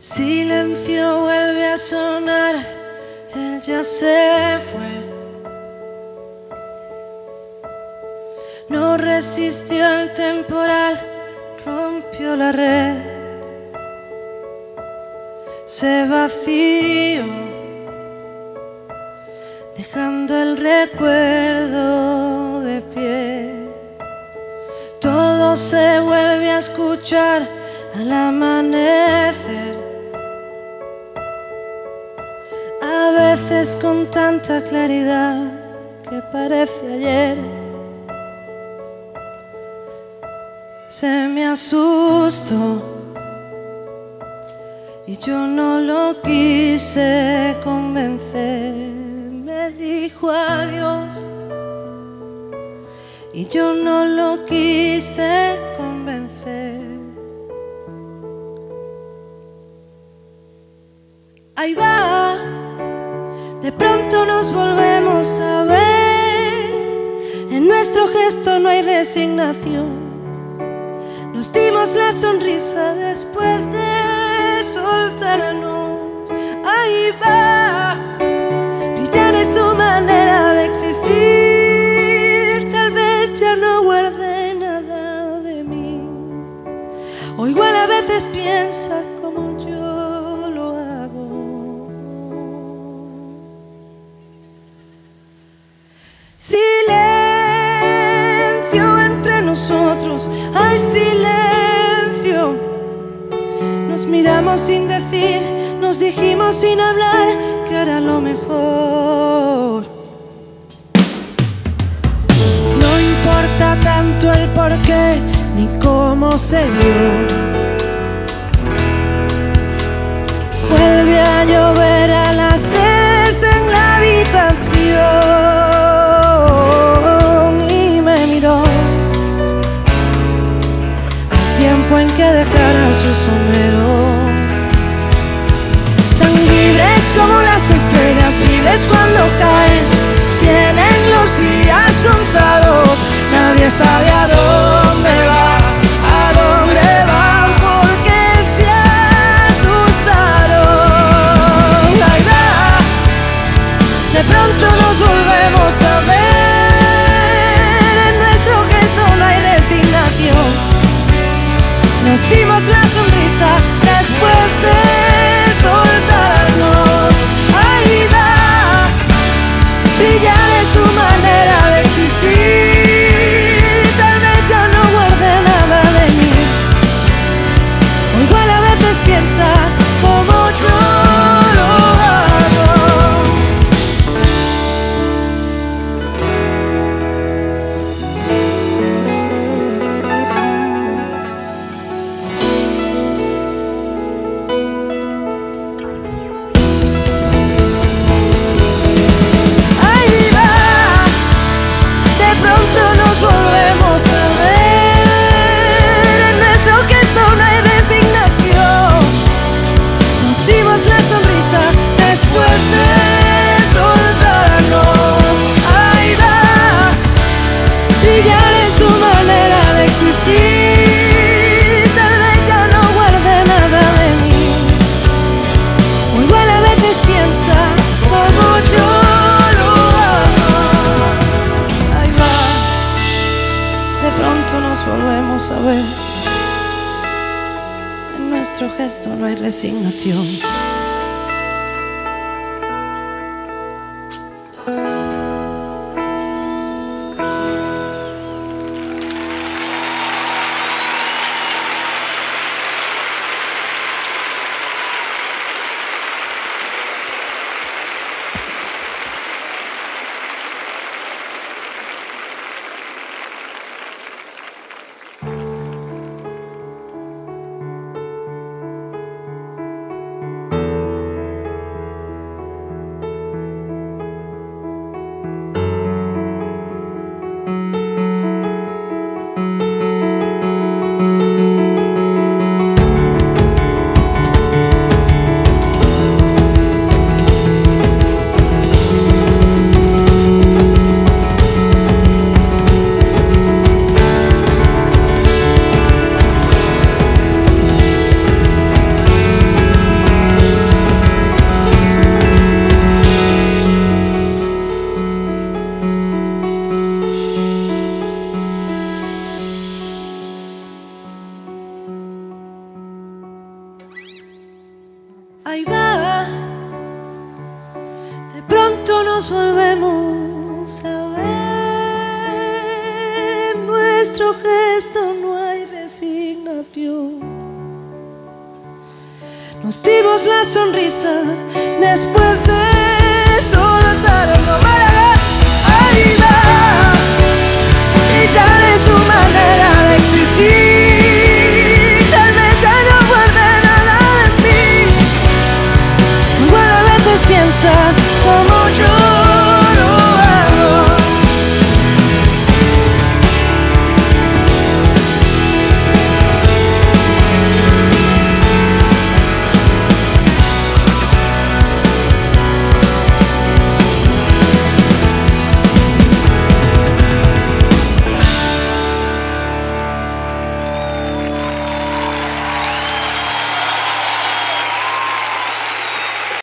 Silencio vuelve a sonar, él ya se fue. No resistió al temporal, rompió la red. Se vació, dejando el recuerdo de pie. Todo se vuelve a escuchar al amanecer. A veces con tanta claridad que parece ayer. Se me asustó y yo no lo quise convencer. Me dijo adiós y yo no lo quise convencer. Ahí va, pronto nos volvemos a ver. En nuestro gesto no hay resignación. Nos dimos la sonrisa después de soltarnos. Ahí va, brillar es su manera hay silencio. Nos miramos sin decir, nos dijimos sin hablar que era lo mejor. No importa tanto el por qué ni cómo se dio. Tiempo en que dejara su sombrero. Tan libres como las estrellas, libres cuando caen. Tienen los días contados, nadie sabe a dónde va, a dónde va, porque se asustaron. Ahí de pronto nos volvemos a ver. Nos dimos la sonrisa después de nuestro gesto no hay resignación. Ahí va. De pronto nos volvemos a ver. Nuestro gesto no hay resignación. Nos dimos la sonrisa después de soltar